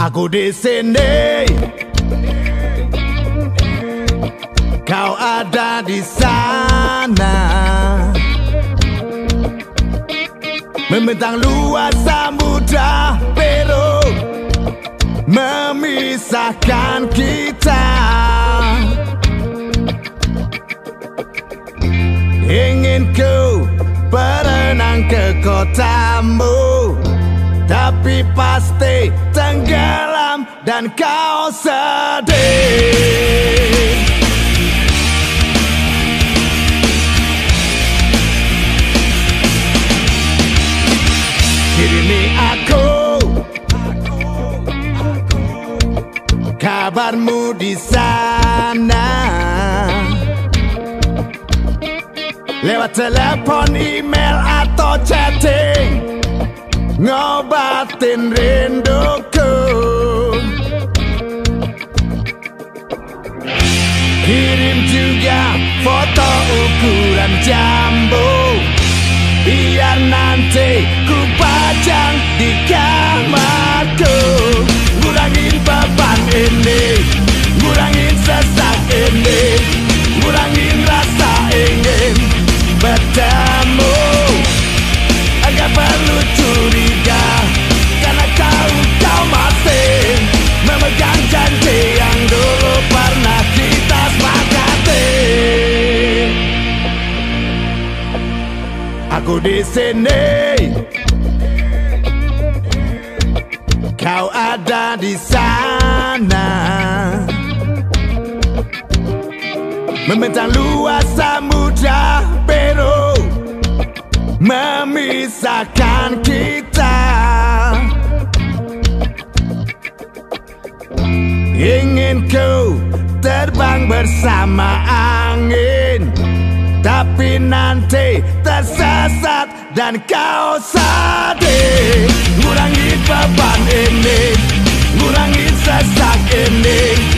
Aku di sini, kau ada di sana. Membentang luas samudra Peru memisahkan kita. Ingin ku berenang ke kotamu. Tapi pasti tenggelam dan kau sedih. Kirimi aku. Kabarmu di sana Lewat telepon, email, atau chatting. Ngobatin rinduku. Kirim juga foto ukuran jambu. Biar nanti ku pajang Di sini. Kau ada di sana. Membentang luas samudra biru Memisahkan kita. Ingin ku terbang bersama angin Tapi nanti tersesat dan kau sedih Ngurangin beban ini Ngurangin sesak ini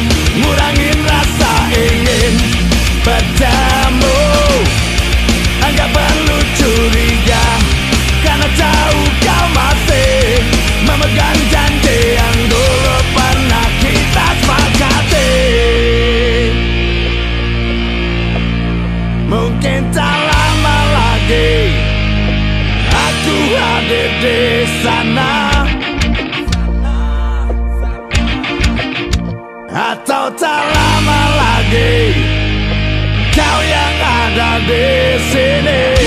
hadir di sana. Atau tak lama lagi Kau yang ada di sini